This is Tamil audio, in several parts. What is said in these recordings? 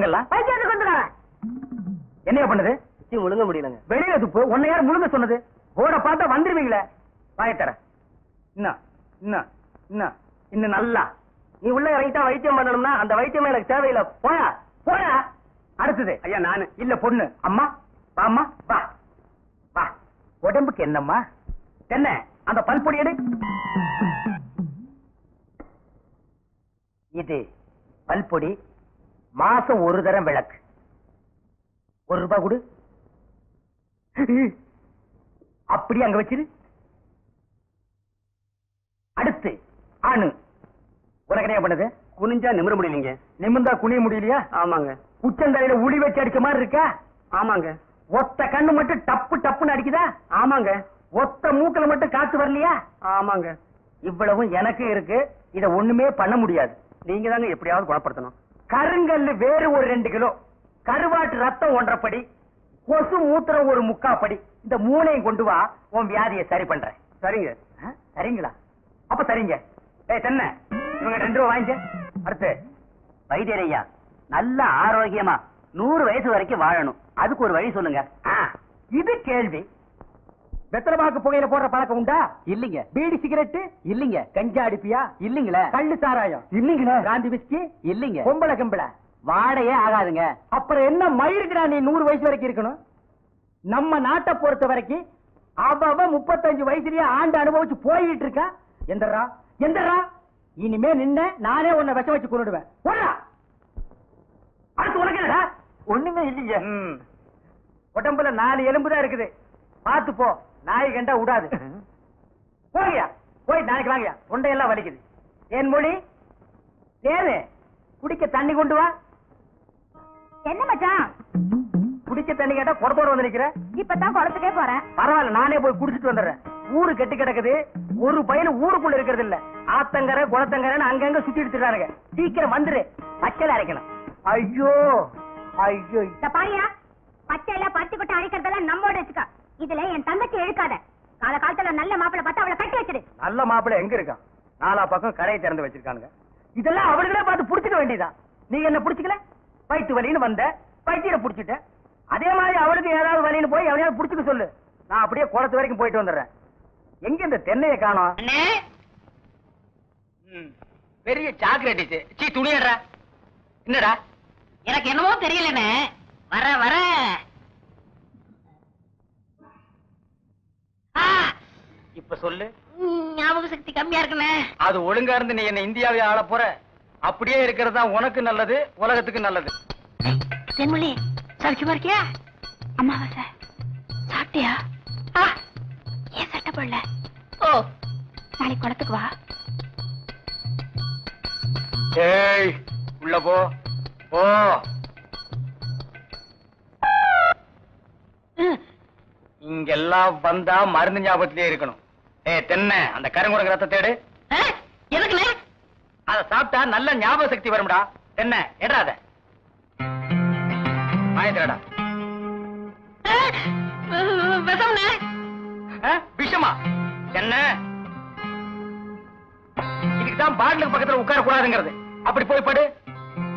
அவங்க எல்லாம் பைத்தியத்துக்கு வந்துடுறேன் என்னையா பண்ணுது? முழுங்க முடியலங்க. வெளியில துப்பு உன்னை யார் முழுங்க சொன்னது? போட பார்த்தா வந்துருவீங்களே. வாயத்தர இன்னும் இன்னும் இன்னும் இன்னும் நல்லா. நீ உள்ள இறங்கிட்டா வைத்தியம் பண்ணணும்னா அந்த வைத்தியம் எனக்கு தேவையில்லை. போயா போயா. அடுத்தது. ஐயா நானு. இல்ல பொண்ணு. அம்மா வாம்மா வா. வா. உடம்புக்கு என்னம்மா? என்ன? அந்த பல்பொடி எடு. இது பல்பொடி மாசம் ஒரு தரம் விளக்கு. ஒரு ரூபாய் கொடு. அப்படி அங்க வச்சிரு. அடுத்து ஆணு. உனக்கு பண்ணுது? குனிஞ்சா நிமிர முடியலீங்க. நிமிந்தா குனிய முடியலையா? ஆமாங்க. உச்சந்தலையில உளி வச்சு அடிச்ச மாதிரி இருக்கா? ஆமாங்க. ஒத்த கண்ணு மட்டும் டப்பு டப்புன்னு அடிக்குதா? ஆமாங்க. ஒத்த மூக்கல மட்டும் காத்து வரலையா? ஆமாங்க. இவ்வளவும் எனக்கு இருக்கு. இத ஒண்ணுமே பண்ண முடியாது. நீங்க தாங்க எப்படியாவது குணப்படுத்தணும். கருங்கல்லு வேறு ஒரு ரெண்டு கிலோ. கருவாட்டு ரத்தம் ஒன்றப்படி. கொசு மூத்திரம் ஒரு முக்காப்படி. இந்த மூணையும் கொண்டு வா உன் வியாதியை சரி பண்றேன். சரிங்க. சரிங்களா? அப்ப சரிங்க. ஏய் தென்ன இவங்க ரெண்டு ரூபா வாங்கிக்க. அடுத்து வைத்தியரையா நல்ல ஆரோக்கியமா நூறு வயசு வரைக்கும் வாழணும். அதுக்கு ஒரு வழி சொல்லுங்க. இது கேள்வி. வெத்தலமாக்கு புகையில போடுற பழக்கம் உண்டா? இல்லீங்க. பீடி சிகரெட்டு? இல்லீங்க. கஞ்சா அடிப்பியா? இல்லீங்களே. கள்ளு சாராயம். இல்லீங்களே. காந்தி விஸ்கி இல்லீங்க. பொம்பளை கம்பளை. வாடையே ஆகாதுங்க. அப்புறம் என்ன மயிருக்குடா நீ நூறு வயசு வரைக்கும் இருக்கணும்? நம்ம நாட்டை பொறுத்த வரைக்கும் அவ முப்பத்தஞ்சு வயசுலயே ஆண்டு அனுபவிச்சு போயிட்டு இருக்கா? எந்தரா எந்தரா இனிமே நின்ன நானே உன்னை விஷம் வச்சு கொண்டுடுவேன் அடுத்து உனக்கு ஒண்ணுமே இல்லீங்க. உடம்புல நாலு எலும்பு தான் இருக்குது. பாத்து போ. நாய் கண்டா விடாது போங்கயா போய் நாளைக்கு வாங்கயா. தொண்டையெல்லாம் வலிக்குது. என் மொழி தேனு. குடிக்க தண்ணி கொண்டு வா. என்ன மச்சான்? குடிக்க தண்ணி கேட்டா குடத்தோட வந்து நிக்கிற. இப்பதான் குளத்துக்கே போறேன். பரவாயில்ல நானே போய் குடிச்சிட்டு வந்துடுறேன். ஊரு கெட்டு கிடக்குது. ஒரு பையன் ஊருக்குள்ள இருக்கிறது இல்ல ஆத்தங்கரை குளத்தங்கரைன்னு அங்கங்க சுத்தி எடுத்துறானுங்க சீக்கிரம் வந்துரு. பச்சையில அரைக்கணும். ஐயோ ஐயோ. இந்த பாரியா பச்சை எல்லாம் பருத்தி கொட்டை அரைக்கிறதெல்லாம் நம்மோட வச்சுக்க. இதுல என் தங்கச்சி இழுக்காத கால காலத்துல நல்ல மாப்பிளை பார்த்து அவளை கட்டி வச்சிரு நல்ல மாப்பிள்ளை எங்க இருக்கான் நாலா பக்கம் கடையை திறந்து வச்சிருக்கானுங்க. இதெல்லாம் அவளுகளே பார்த்து புடிச்சுக்க வேண்டியதான் நீ என்ன புடிச்சுக்கல? வயிற்று வலின்னு வந்த வயிற்ற புடிச்சிட்ட. அதே மாதிரி அவளுக்கு ஏதாவது வலின்னு போய் எவனையாவது புடிச்சுக்க சொல்லு. நான் அப்படியே குளத்து வரைக்கும் போயிட்டு வந்துடுறேன். எங்க இந்த தென்னையை காணோம்? அண்ணே. ம், பெரிய சாக்லேட் சீ துணியடா என்னடா? எனக்கு என்னமோ தெரியலண்ணே. வர வர. இப்ப சொல்லு. ஞாபக சக்தி கம்மியா இருக்குண்ணே. அது ஒழுங்கா இருந்து நீ என்ன இந்தியாவே ஆள போற. அப்படியே இருக்கிறது தான் உனக்கு நல்லது உலகத்துக்கு நல்லது. தென்மொழி சௌக்கியமா இருக்கியா? அமாவாசை சாப்பிட்டியா? ஏன் சட்டை போடல? ஓ நாளைக்கு குளத்துக்கு வா. ஏய் உள்ள போ. போ. இங்கெல்லாம் வந்தா மருந்து ஞாபகத்திலே இருக்கணும். ஏய் தென்னை அந்த கருங்குரங்கு ரத்த தேடு. ஆ, எதுக்குண்ணே? அத சாப்பிட்டா நல்ல ஞாபக சக்தி வரும்டா. தென்னை எடாத விஷம்ண்ணே? விஷமா? என்ன? இதுக்கு தான் பாட்டிலுக்கு பக்கத்துல உட்கார கூடாதுங்கிறது அப்படி போய் படு.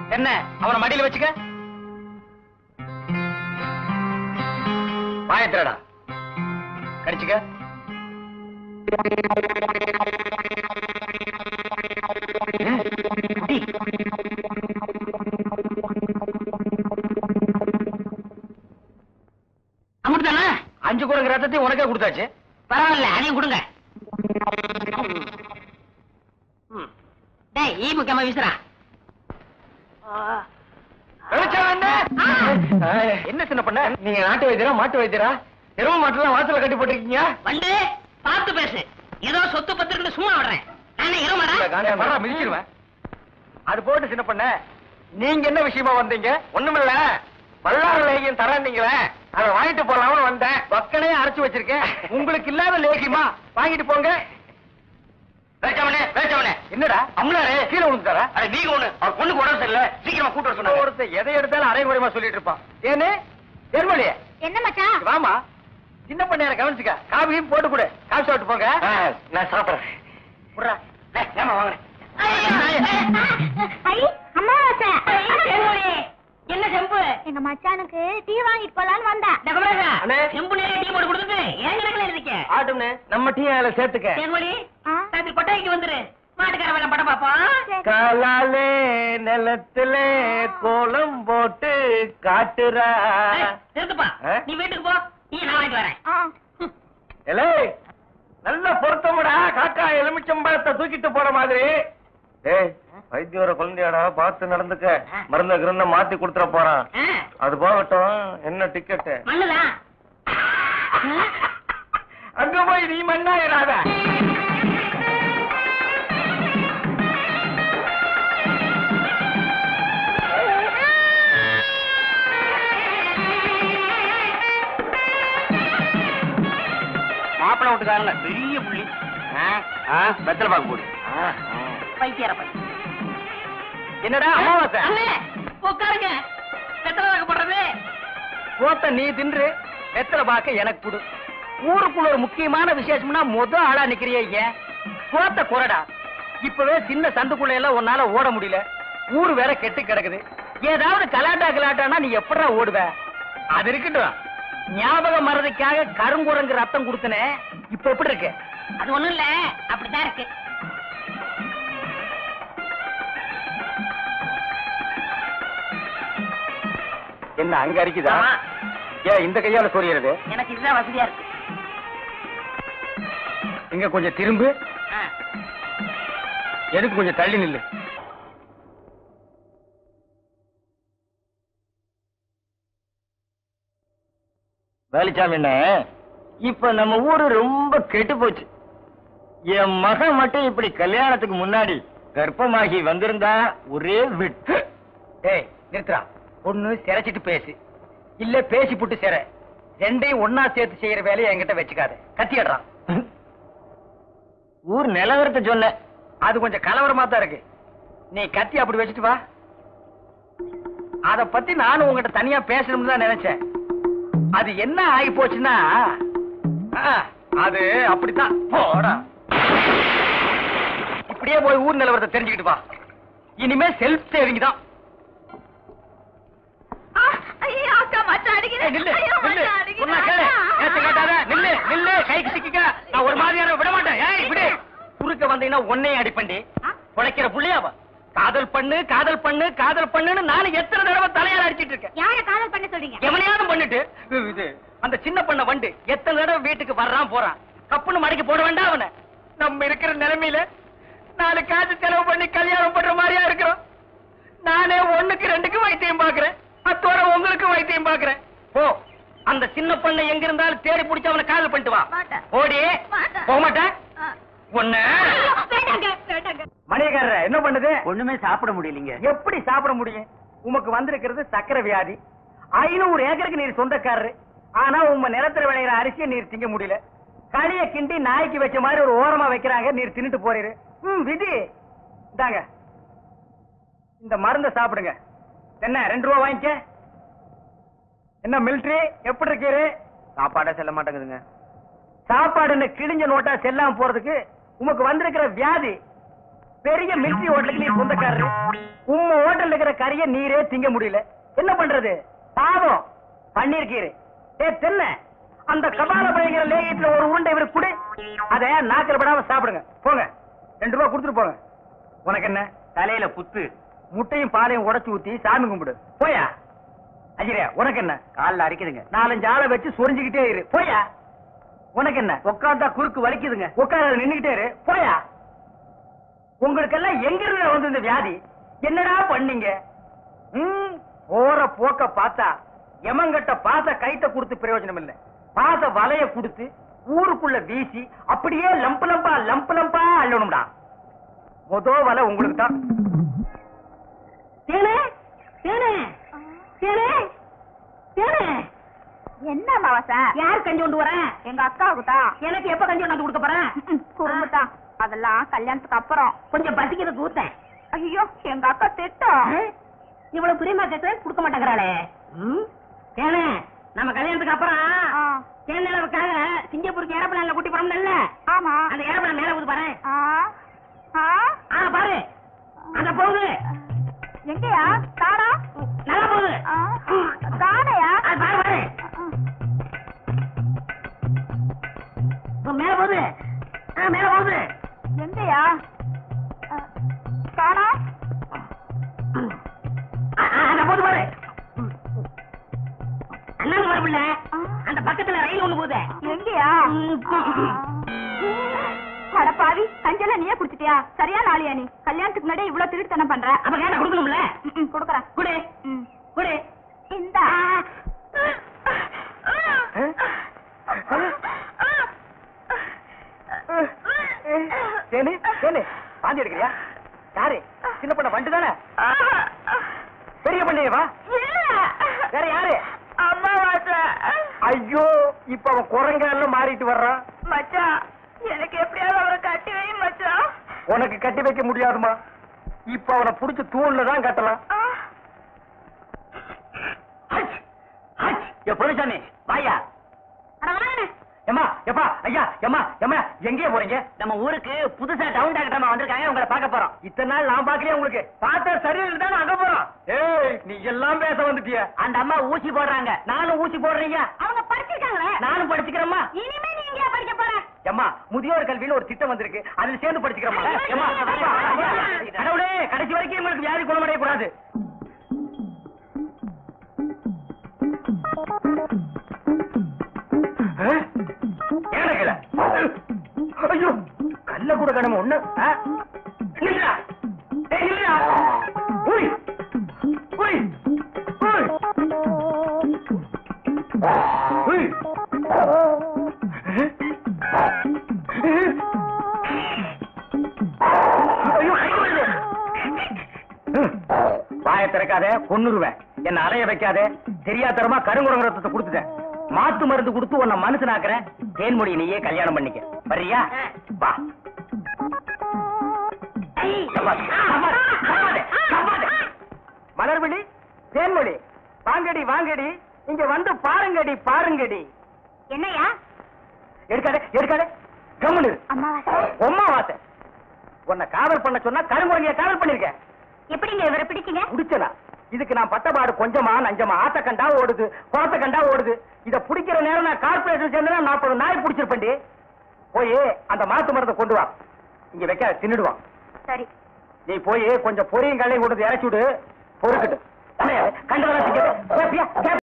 என்ன அவன மடியில வச்சுக்க. வாயத்திரடா கடிச்சுக்க. குடி. அமுட்டுதானே அஞ்சு குரங்கு ரத்தத்தையும் உனக்கே கொடுத்தாச்சு. பரவாயில்ல அதையும் கொடுங்க. டேய் ஈ முக்கியமா வீசுறா. வெளிச்சம் என்ன? ஏய், என்ன சின்ன பண்ண? நீங்க நாட்டு வைத்தியரா மாட்டு வைத்தியரா? எரும மாட்டுலாம் வாசல்ல கட்டி போட்டிருக்கீங்க? வந்து பார்த்து பேசு. ஏதோ சொத்து பத்திரன்னு சும்மா விடுறேன். நானே இருமாடா மிதிச்சிருவேன். அது போட்டு சின்ன பண்ண நீங்க என்ன விஷயமா வந்தீங்க? ஒண்ணுமில்ல. பல்லாறு லேகியம் தரேன்னீங்களே. அதை வாங்கிட்டு போலாம்னு வந்தேன். பக்கனே அரைச்சு வச்சிருக்கேன். உங்களுக்கு இல்லாத லேகியமா? வாங்கிட்டு போங்க. என்னடா? அம்லாரே கீழே விழுந்துட்டாரா அட நீங்க ஒண்ணு அவர் பொண்ணுக்கு உடம்பு சரியில்லை. சீக்கிரமா கூட்டு சொன்னாங்க. ஒருத்தர் எதை எடுத்தாலும் அரைகுறையமா சொல்லிட்டு இருப்பான். ஏன்னு என்ன மச்சான்? வாமா. சின்ன பண்ணையார கவனிச்சுக்க. காபியும் போட்டு கொடு. காபி சாப்பிட்டு போங்க. நான் சாப்பிடுறேன். வாங்குறேன் தென்மொழி என்ன எங்க மச்சானுக்கு டீ வாங்கிட்டு போலான்னு வந்தேன். செம்பு டீ போட்டு கொடுத்துட்டு ஏன் கணக்குல ஆட்டும்னே நம்ம டீ அதில் சேர்த்துக்க. கொட்டாய்க்கு வந்துரு. மாட்டுக்கார வேலை படம் பாப்போம் காலாலே நிலத்துல கோலம் போட்டு காட்டுறா. ஆ? நீ வீட்டுக்கு போ. நீ நான் வாங்கிட்டு வரேன். ஆ. எலே நல்ல பொருத்தமுடா. காக்கா எலுமிச்சம்பழத்தை தூக்கிட்டு போற மாதிரி. ஏய் வைத்தியோர குழந்தையாடா பார்த்து நடந்துக்க. மருந்த கிருந்த மாத்தி கொடுத்துட போறான். அது போகட்டும். என்ன ஆ? அங்க போய் நீ மண்ணாயிராத. வீட்டுக்காரங்க பெரிய புள்ளி. வெத்தலை பாக்கு போடு. பைத்தியார பையன் என்னடா அமாவாசை? உட்காருங்க. எத்தனை வாக்கு போடுறது. போத்த நீ தின்று வெத்தலை பாக்க எனக்கு கொடு. ஊருக்குள்ள ஒரு முக்கியமான விசேஷம்னா முத ஆளா நிக்கிறியே ஏன்? போத்த குறடா இப்பவே சின்ன சந்துக்குள்ள எல்லாம் உன்னால ஓட முடியல. ஊர் வேற கெட்டு கிடக்குது. ஏதாவது கலாட்டா கலாட்டானா நீ எப்படா ஓடுவ? அது இருக்கட்டும். ஞாபக மறதிக்காக கருங்குரங்கு ரத்தம் கொடுத்தனே இப்ப எப்படி இருக்கு? அது ஒண்ணும் இல்ல அப்படித்தான் இருக்கு. என்ன அங்க அரிக்குதா. ஏன் இந்த கையால சொரியறது? எனக்கு இதுதான் வசதியா இருக்கு. இங்க கொஞ்சம் திரும்பு. எனக்கு கொஞ்சம் தள்ளி நில்லு. வேலிச்சாமி என்ன இப்ப நம்ம ஊரு ரொம்ப கெட்டு போச்சு. என் மகன் மட்டும் இப்படி கல்யாணத்துக்கு முன்னாடி கர்ப்பமாகி வந்திருந்தா ஒரே விட்டு ஏய் நிறுத்துறா ஒண்ணு சிரைச்சிட்டு பேசு. இல்ல பேசி புட்டு சிற. ரெண்டையும் ஒன்னா சேர்த்து செய்யற வேலையை என்கிட்ட வச்சுக்காத. கத்திடுறான் ஊர் நிலவரத்தை சொன்ன. அது கொஞ்சம் கலவரமா தான் இருக்கு. நீ கத்தி அப்படி வச்சுட்டு வா. அத பத்தி நானும் உங்ககிட்ட தனியா பேசணும்னு தான் நினைச்சேன். அது என்ன ஆகி போச்சுன்னா? அது அப்படித்தான். போடா. இப்படியே போய் ஊர் நிலவரத்தை தெரிஞ்சுக்கிட்டு வா. இனிமே செல்ஃப் சேவிங் தான் ஒரு மாதிரியான விட மாட்டேன். குறுக்க வந்தீங்கன்னா உன்னையும் அடிப்பண்டி? உழைக்கிற புள்ளையாவ. காதல் பண்ணு காதல் பண்ணு காதல் பண்ணுன்னு நானும் எத்தனை தடவை தலையால அடிச்சிட்டு இருக்கேன். யார காதல் பண்ண சொல்றீங்க? எவனையாவது பண்ணிட்டு இது, அந்த சின்ன பண்ண வண்டு எத்தனை தடவை வீட்டுக்கு வர்றான் போறான். கப்புன்னு மடக்கி போட வேண்டாம் அவனை. நம்ம இருக்கிற நிலைமையில நாலு காசு செலவு பண்ணி கல்யாணம் பண்ற மாதிரியா இருக்கிறோம். நானே ஒண்ணுக்கு ரெண்டுக்கு வைத்தியம் பாக்குறேன். அத்தோட உங்களுக்கு வைத்தியம் பாக்குறேன். போ. அந்த சின்ன பண்ணை எங்க இருந்தாலும் தேடி பிடிச்சு அவனை காதல் பண்ணிட்டு வா. ஓடி மாட்டேன். போக மாட்டேன் ஆ. ஒண்ணு வேண்டாங்க வேண்டாங்க மணியக்காரர் என்ன பண்ணுது? ஒண்ணுமே சாப்பிட முடியலீங்க. எப்படி சாப்பிட முடியும்? உமக்கு வந்திருக்கிறது சக்கரை வியாதி. ஐநூறு ஏக்கருக்கு நீர் சொந்தக்காரரு. ஆனா உங்க நிலத்துல விளையிற அரிசியை நீர் திங்க முடியல. களிய கிண்டி நாய்க்கு வச்ச மாதிரி ஒரு ஓரமா வைக்கிறாங்க நீர் தின்னுட்டு போறீரு. ம் விதி. இந்தாங்க. இந்த மருந்த சாப்பிடுங்க. என்ன ரெண்டு ரூபா வாங்கிக்க? என்ன மிலிட்டரி எப்படி இருக்கீரு? சாப்பாடே செல்ல மாட்டேங்குதுங்க. சாப்பாடுன்னு கிழிஞ்ச நோட்டா செல்லாம போறதுக்கு உமக்கு வந்திருக்கிற வியாதி பெரிய மிலிட்டரி ஹோட்டலுக்கு நீ சொந்தக்காரரு. உம்ம ஹோட்டல்ல இருக்கிற கறிய நீரே திங்க முடியல. என்ன பண்றது? பாவம். பண்ணிருக்கீரு ஏ தென்ன. அந்த கபால பயங்கர லேகியத்துல ஒரு உருண்டை இவரு குடு. அத நாக்கில் படாம சாப்பிடுங்க. போங்க. ரெண்டு ரூபா கொடுத்துட்டு போங்க. உனக்கு என்ன? தலையில குத்து. முட்டையும் பாலையும் உடைச்சு ஊத்தி சாமி கும்பிடு. போயா? அஜிரே உனக்கு என்ன? கால்ல அடிக்குதுங்க நாலஞ்சு ஆளை வச்சு சொரிஞ்சுக்கிட்டே இரு. போயா? உனக்கு என்ன? உட்காந்தா குறுக்கு வலிக்குதுங்க. உட்கார நின்னுகிட்டே இரு. போயா? உங்களுக்கெல்லாம் எங்க இருந்து வந்து இந்த வியாதி? என்னடா பண்ணீங்க? ம், போற போக்க பார்த்தா எமங்கட்ட பாச கைத்த கொடுத்து பிரயோஜனம் இல்ல. பாச வலைய கொடுத்து ஊருக்குள்ள வீசி அப்படியே லம்பு லம்பா லம்பு லம்பா அள்ளணும்டா. மொத வலை உங்களுக்கு தான். தேனே தேனே தேனே தேனே. என்ன மாவாசா யார் கஞ்சி கொண்டு வரேன் எங்க அக்காவுக்கு தான். எனக்கு எப்ப கஞ்சி கொண்டாந்து கொடுக்க போறேன் குறும்பு தான் அதெல்லாம் கல்யாணத்துக்கு அப்புறம். கொஞ்சம் பசிக்கிறது கூத்தேன். ஐயோ எங்க அக்கா திட்டம். இவ்வளவு பிரியமா கேட்கிறேன் கொடுக்க மாட்டேங்கிறாளே. ஏனே நம்ம கல்யாணத்துக்கு அப்புறம் தேர்ந்தளவுக்காக சிங்கப்பூருக்கு ஏரோப்ளான்ல கூட்டி போறோம்ல ஆமா. அந்த ஏரோப்ளான் மேல ஊது பாரு. பாரு. அந்த போகுது. எங்கயா? தாடா நல்லா போகுது. தாடையா பாரு பாரு. மேல போகுது. மேல போகுது. எங்கயா காணா? அந்த போது பாரு. அண்ணாங்க வரப்பில்ல அந்த பக்கத்துல ரயில் ஒண்ணு போகுது. எங்கயா? பாவி கஞ்சல நீயே குடிச்சிட்டியா? சரியா நாளியா நீ? கல்யாணத்துக்கு முன்னாடி இவ்வளவு திருட்டுத்தனம் பண்ற. அப்ப கேட்ட கொடுக்கணும்ல? கொடுக்கறேன். குடு. குடு. இந்தா. தேனு தேனு பாந்தி எடுக்கிறியா? யாரு? சின்ன பண்ண வண்டு தானே? பெரிய வா. வேற யாரு? அம்மாவாசை ஐயோ இப்ப அவன் குரங்கால மாறிட்டு வர்றான் மச்சான் எனக்கு எப்படியாவது அவரை கட்டி வை மச்சான். உனக்கு கட்டி வைக்க முடியாதுமா. இப்ப அவனை புடிச்சு தூண்ல தான் கட்டலாம். ஏ பொருசாமி வாயா. ஏமா எப்பா ஐயா ஏமா ஏமா எங்கே போறீங்க? நம்ம ஊருக்கு புதுசா டவுன் டாக்டர் வந்திருக்காங்க உங்களை பார்க்க போறோம். இத்தனை நாள் நான் பாக்கலையே உங்களுக்கு. பார்த்தா சரியில்லை தான் அங்க போறோம். ஏய் நீ எல்லாம் பேச வந்துட்டிய. அந்த அம்மா ஊசி போடுறாங்க. நானும் ஊசி போடுறீங்க. அவங்க படிச்சிருக்காங்களே? நானும் படிச்சுக்கிறேம்மா. இனிமே நீ எங்கேயா படிக்க போற? ஏம்மா முதியோர் கல்வின்னு ஒரு திட்டம் வந்திருக்கு. அதுல சேர்ந்து படிச்சுக்கிறோமா ஏம்மா, அப்பா, ஐயா, கடவுளே கடைசி வரைக்கும் உங்களுக்கு வியாதி குணமடைய கூடாது. கை வருது. வாயை திறக்காத கொன்னுருவேன் என்ன அலைய வைக்காத. தெரியாதரமா கருங்குரங்க ரத்தத்தை கொடுத்துட்டேன் மாத்து மருந்து கொடுத்து உன்னை மனுஷனாக்குறேன். தேன்மொழி நீயே கல்யாணம் பண்ணிக்க. வர்றியா? வா. மலர்விழி தேன்மொழி. வாங்கடி வாங்கடி. இங்க வந்து பாருங்கடி பாருங்கடி. என்னையா? எடுக்காதே எடுக்காதே. கம்முனு உம்மா வாசை உன்னை காவல் பண்ண சொன்னா கருங்குரங்கிய எப்படிங்க இவரை இதுக்கு நான் பட்டபாடு கொஞ்சமா நஞ்சமா. ஆத்த கண்டா ஓடுது குளத்த கண்டா ஓடுது. இத புடிக்கிற நேரம் நான் கார்பரேஷன் சேர்ந்தா நாற்பது நாய் பிடிச்சிருப்பேன்டி. போய் அந்த மாத்து மரத்தை கொண்டு வா. இங்க வைக்காத தின்னுடுவான். சரி. நீ போய் கொஞ்சம் பொரியும் கல்லையும் கொடுத்து வந்து இறச்சி விடு. பொறுக்கட்டு. கண்டவராசி